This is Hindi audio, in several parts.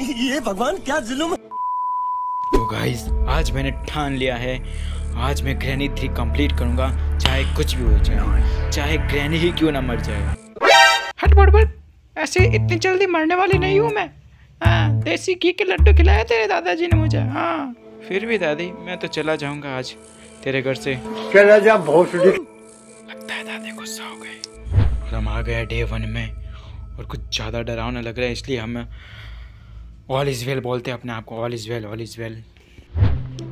ये भगवान क्या जुलूम तो गाइस आज मैंने ठान लिया है। आज मैं ग्रैनी थ्री कंप्लीट करूँगा। चाहे कुछ भी हो जाए। चाहे ग्रैनी ही क्यों ना मर जाए। हट बड़ बड़। ऐसे इतनी जल्दी मरने वाली नहीं हूँ मैं। हाँ देसी घी के लड्डू खिलाए तेरे दादाजी ने मुझे। हाँ। फिर भी दादी मैं तो चला जाऊँगा आज तेरे घर से। चला जा भोसड़ी लगता है दादी गुस्सा हो गए और हम आ गए डे वन में। और कुछ ज़्यादा डरावना लग रहा है इसलिए हम ऑल इज़ वेल बोलते हैं अपने आप को। All is well all is well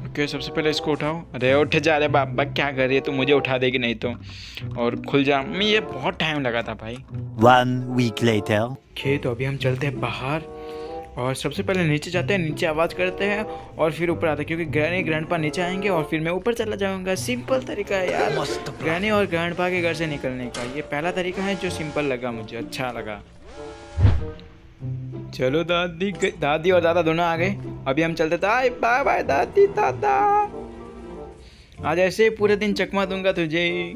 okay सबसे पहले इसको उठाओ अरे उठ जा रहे बाबा क्या कर रही है तू? मुझे उठा देगी नहीं तो। और खुल जा। मैं ये बहुत टाइम लगा था भाई। One week later. ओके तो अभी हम चलते हैं बाहर। और सबसे पहले नीचे जाते हैं नीचे आवाज़ करते हैं। और फिर ऊपर आते हैं क्योंकि ग्रैनी ग्रैंड नीचे आएँगे और फिर मैं ऊपर चला जाऊँगा। सिंपल तरीका है यार। ग्रैनी और ग्रैंड के घर से निकलने का। ये पहला तरीका है जो सिंपल लगा मुझे। अच्छा लगा। चलो दादी दादी और दादा दोनों आ गए। अभी हम चलते थे। बाय बाय, दादी, दादा। आज ऐसे पूरे दिन चकमा दूँगा तुझे।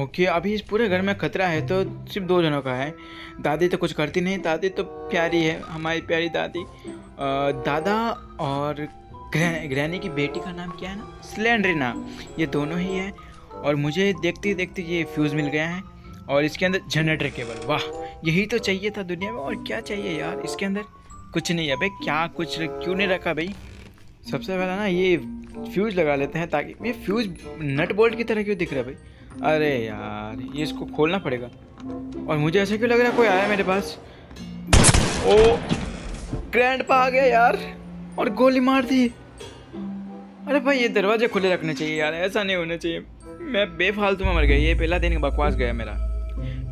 ओके, अभी इस पूरे घर में खतरा है तो सिर्फ़ दो जनों का है। दादी तो कुछ करती नहीं, दादी तो प्यारी है, हमारी प्यारी दादी। दादा और ग्रह, ग्रहणी की बेटी का नाम क्या है ना? स्लेंड्रिना। ये दोनों ही है। और मुझे देखते देखते ये फ्यूज़ मिल गया है। और इसके अंदर जनरेटर केबल वाह, यही तो चाहिए था दुनिया में, और क्या चाहिए यार इसके अंदर? कुछ नहीं है भाई, क्या कुछ क्यों नहीं रखा भाई? सबसे पहला ना ये फ्यूज़ लगा लेते हैं ताकि ये फ्यूज़ नट बोल्ट की तरह क्यों दिख रहा है भाई? अरे यार, ये इसको खोलना पड़ेगा। और मुझे ऐसा क्यों लग रहा है कोई आया मेरे पास? ओ ग्रैंड पा आ गया यार, और गोली मार दी। अरे भाई, ये दरवाजे खुले रखने चाहिए यार, ऐसा नहीं होना चाहिए। मैं बेफालतू में मर गया, ये पहला दिन बकवास गया मेरा।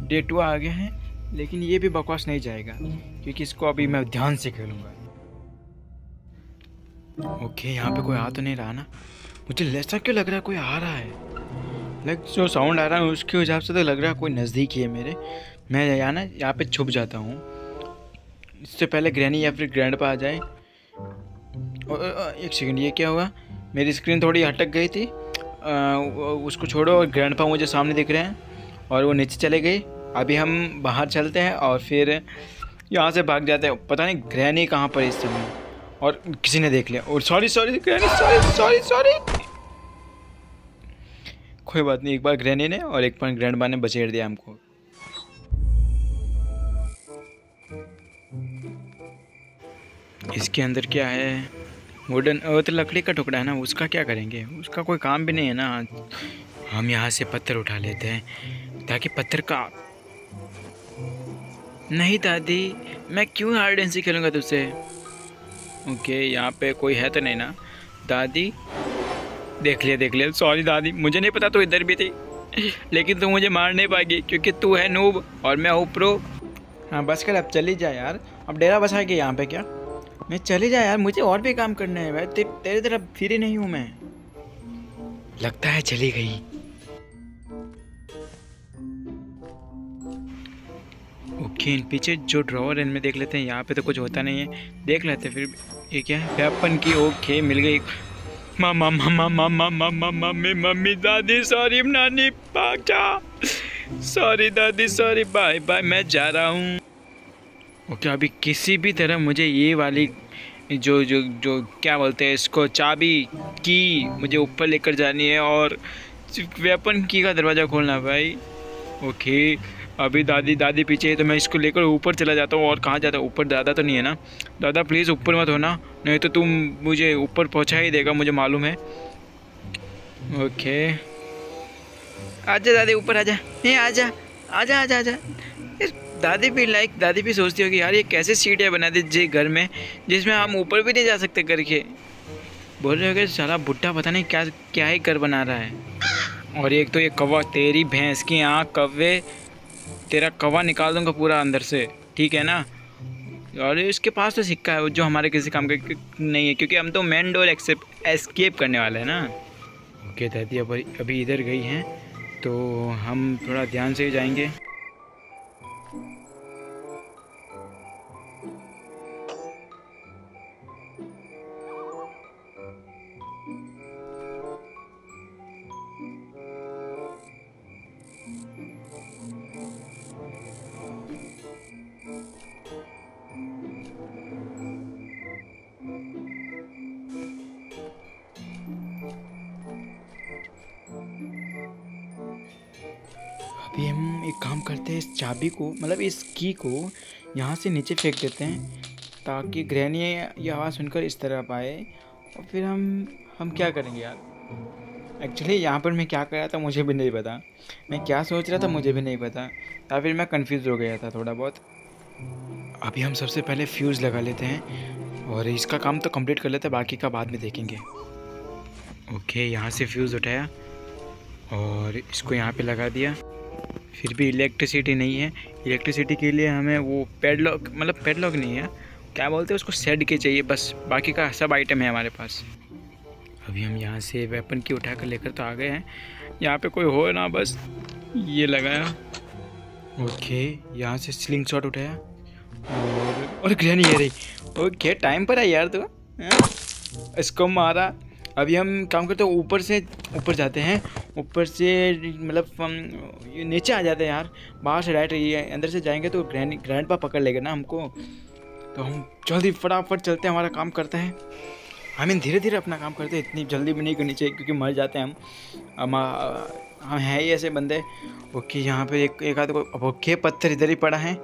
डे टू आ गए हैं लेकिन ये भी बकवास नहीं जाएगा क्योंकि इसको अभी मैं ध्यान से खेलूँगा। ओके यहाँ पे कोई आ तो नहीं रहा ना? मुझे ऐसा क्यों लग रहा है कोई आ रहा है? लाइक जो साउंड आ रहा है उसके हिसाब से तो लग रहा है कोई नज़दीक ही है मेरे। मैं यहाँ ना यहाँ पे छुप जाता हूँ। इससे पहले ग्रैनी या फिर ग्रैंड आ जाए। एक सेकंड ये क्या हुआ? मेरी स्क्रीन थोड़ी हटक गई थी। आ, उसको छोड़ो और ग्रैंड मुझे सामने दिख रहे हैं और वो नीचे चले गए। अभी हम बाहर चलते हैं और फिर यहाँ से भाग जाते हैं। पता नहीं ग्रहणी कहाँ पर इस समय। और किसी ने देख लिया। और sorry sorry granny sorry sorry sorry कोई बात नहीं, एक बार ग्रैनी ने और एक बार ग्रैंड ने बचेड़ दिया हमको। इसके अंदर क्या है? वुडन तो लकड़ी का टुकड़ा है ना, उसका क्या करेंगे? उसका कोई काम भी नहीं है ना। हम यहाँ से पत्थर उठा लेते हैं, ताकि पत्थर का नहीं दादी मैं क्यों हार्ड एंड सी खेलूँगा तुझसे? ओके यहाँ पे कोई है तो नहीं ना? दादी देख लिया देख लिया। सॉरी दादी मुझे नहीं पता तू इधर भी थी लेकिन तू मुझे मार नहीं पाएगी क्योंकि तू है नूब और मैं हूँ प्रो हाँ बस कर अब चली जा यार। अब डेरा बसाएगी यहाँ पे क्या? मैं चली जा यार मुझे और भी काम करना है भाई। ते, तेरे तरफ़ फ्री नहीं हूँ मैं। लगता है चली गई। ओके पीछे जो ड्रॉवर है, इनमें देख लेते हैं। यहाँ पे तो कुछ होता नहीं है। देख लेते फिर ये क्या है? वेपन की ओके मिल गई। मामा मामा मामा मामा मम्मी मम्मी दादी सॉरी नानी जा सॉरी दादी सॉरी बाय बाय मैं जा रहा हूँ। ओके अभी किसी भी तरह मुझे ये वाली जो जो जो, क्या बोलते हैं इसको, चाबी की मुझे ऊपर लेकर जानी है और वेपन की का दरवाज़ा खोलना भाई। ओके। अभी दादी दादी पीछे है तो मैं इसको लेकर ऊपर चला जाता हूँ और कहाँ जाता हूँ? ऊपर दादा तो नहीं है ना? दादा प्लीज़ ऊपर मत होना, नहीं तो तुम मुझे ऊपर पहुँचा ही देगा, मुझे मालूम है। ओके आजा दादी, ऊपर आजा। नहीं, आजा आजा आजा आजा। दादी भी लाइक दादी भी सोचती होगी, यार, ये कैसे सीटें बना दीजिए घर में, जिसमें हम ऊपर भी नहीं जा सकते करके बोल रहे हो कि सारा बुढ़ा पता नहीं क्या क्या ही घर बना रहा है। और एक तो ये कौवा, तेरी भैंस की आँख कौवे तेरा कवा निकाल दूँगा पूरा अंदर से। ठीक है ना? और इसके पास तो सिक्का है जो हमारे किसी काम का नहीं है, क्योंकि हम तो मेन डोर एक्सेप्ट एस्केप करने वाले हैं ना। ओके दादी अब अभी इधर गई हैं तो हम थोड़ा ध्यान से ही जाएँगे। एक काम करते हैं, इस चाबी को मतलब इस की को यहाँ से नीचे फेंक देते हैं, ताकि ग्रहणी ये आवाज़ सुनकर इस तरफ़ आए। और फिर हम हम क्या करेंगे यार? एक्चुअली यहाँ पर मैं क्या कर रहा था, मुझे भी नहीं पता। मैं क्या सोच रहा था, मुझे भी नहीं पता। या फिर मैं कंफ्यूज हो गया था थोड़ा बहुत। अभी हम सबसे पहले फ्यूज़ लगा लेते हैं, और इसका काम तो कंप्लीट कर लेते हैं, बाकी का बाद में देखेंगे। ओके यहाँ से फ्यूज़ उठाया, और इसको यहाँ पे लगा दिया। फिर भी इलेक्ट्रिसिटी नहीं है। इलेक्ट्रिसिटी के लिए हमें वो पैडलॉक मतलब पैडलॉक नहीं है। क्या बोलते हैं उसको? सेट के चाहिए, बस। बाकी का सब आइटम है हमारे पास। अभी हम यहाँ से वेपन की उठा कर लेकर तो आ गए हैं। यहाँ पे कोई हो ना, बस ये लगाया। ओके, यहाँ से स्लिंग शॉट उठाया। और और ग्रहणी ये रही ओके टाइम पर है यार तू? इसको मारा। अभी हम काम करते हैं, ऊपर से, ऊपर जाते हैं। ऊपर से मतलब नीचे आ जाते हैं यार। बाहर से राइट रही है अंदर से जाएँगे तो ग्रैंड ग्रैंड पा पकड़ लेगा ना हमको। तो हम जल्दी फटाफट चलते हैं, हमारा काम करते हैं। आई मीन धीरे धीरे अपना काम करते हैं, इतनी जल्दी भी नहीं करनी चाहिए क्योंकि मर जाते हैं हम। हम हैं ही ऐसे बंदे। ओके, यहाँ पे एक एक आध को ओके, पत्थर इधर ही पड़ा है।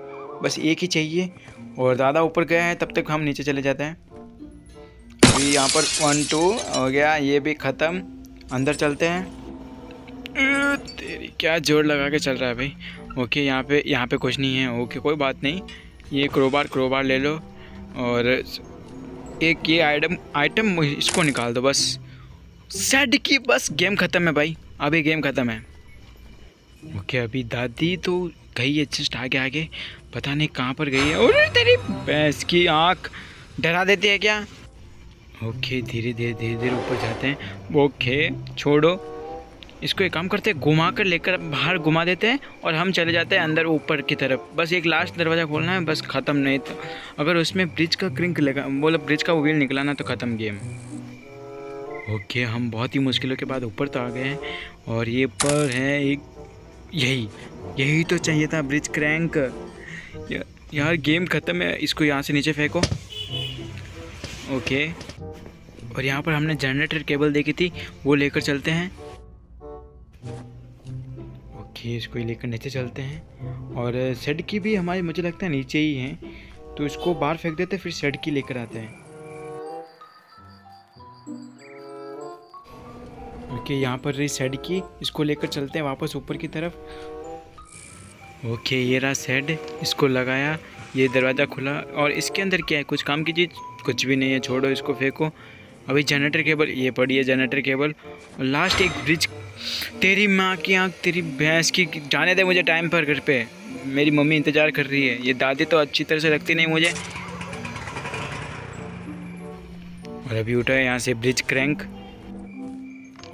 बस एक ही चाहिए। और ज़्यादा ऊपर गया है, तब तक हम नीचे चले जाते हैं। अभी यहाँ पर वन टू हो गया, ये भी ख़त्म। अंदर चलते हैं। तेरी क्या ज़ोर लगा के चल रहा है भाई? ओके यहाँ पे यहाँ पे कुछ नहीं है। ओके कोई बात नहीं। ये क्रोबार क्रोबार ले लो और एक ये आइटम आइटम इसको निकाल दो बस। सेट की बस गेम ख़त्म है भाई। अभी गेम ख़त्म है। ओके अभी दादी तो गई है जस्ट आगे आगे। पता नहीं कहाँ पर गई है। और तेरी भैंस की आँख। डरा देती है क्या? ओके धीरे धीरे धीरे धीरे ऊपर जाते हैं। ओके छोड़ो। इसको एक काम करते हैं घुमा कर लेकर बाहर घुमा देते हैं और हम चले जाते हैं अंदर ऊपर की तरफ़। बस एक लास्ट दरवाज़ा खोलना है बस ख़त्म नहीं तो अगर उसमें ब्रिज का क्रिंक लगा बोला ब्रिज का व्हील निकलाना तो ख़त्म गेम ओके हम बहुत ही मुश्किलों के बाद ऊपर तो आ गए हैं और ये पर है एक यही यही तो चाहिए था ब्रिज क्रैंक या, यार गेम ख़त्म है इसको यहाँ से नीचे फेंको। ओके और यहाँ पर हमने जनरेटर केबल देखी थी वो लेकर चलते हैं। ओके इसको ही लेकर नीचे चलते हैं। और सेड की भी हमारी मुझे लगता है नीचे ही है। तो इसको बाहर फेंक देते फिर सेड की लेकर आते हैं। ओके यहाँ पर रही सेड की। इसको लेकर चलते हैं वापस ऊपर की तरफ़। ओके ये रहा सेड इसको लगाया ये दरवाज़ा खुला। और इसके अंदर क्या है? कुछ काम की चीज़ कुछ भी नहीं है छोड़ो इसको फेंको। अभी जनरेटर केबल, ये पड़ी है जनरेटर केबल। और लास्ट एक ब्रिज तेरी माँ की आँख, तेरी भैंस की, जाने दे मुझे टाइम पर घर पे। मेरी मम्मी इंतज़ार कर रही है। ये दादी तो अच्छी तरह से रखती नहीं मुझे। और अभी उठा है यहाँ से ब्रिज क्रैंक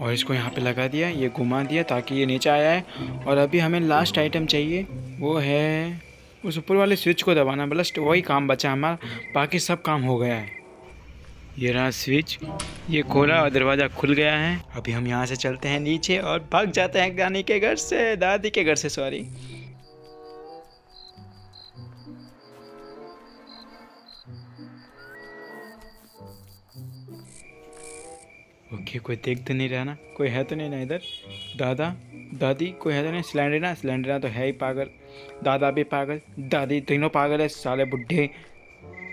और इसको यहाँ पे लगा दिया, ये घुमा दिया ताकि ये नीचे आया है। और अभी हमें लास्ट आइटम चाहिए, वो है उस ऊपर वाले स्विच को दबाना। बस वही काम बचा हमारा। बाकी सब काम हो गया है। ये रहा स्विच, ये खोला और दरवाज़ा खुल गया है। अभी हम यहाँ से चलते हैं नीचे और भाग जाते हैं नानी के घर से, दादी के घर से सॉरी ओके, कोई देख तो नहीं रहा ना? कोई है तो नहीं ना इधर? दादा, दादी, कोई है तो नहीं? सिलेंडर ना? सिलेंडर तो है ही पागल। दादा भी पागल, दादी तीनों पागल है, साले बुढ़े।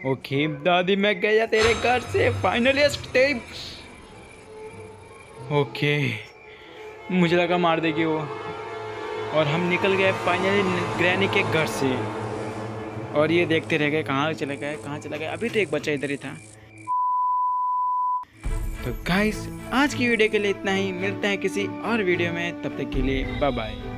ओके, दादी, मैं गया तेरे घर से फाइनली तेरी ओके, मुझे लगा मार देगी वो। और हम निकल गए फाइनली ग्रैनी के घर से। और ये देखते रह गए कहाँ चले गए, कहाँ चले गए। अभी तो एक बच्चा इधर ही था। तो गाइस आज की वीडियो के लिए इतना ही। मिलते हैं किसी और वीडियो में। तब तक के लिए बाय बाय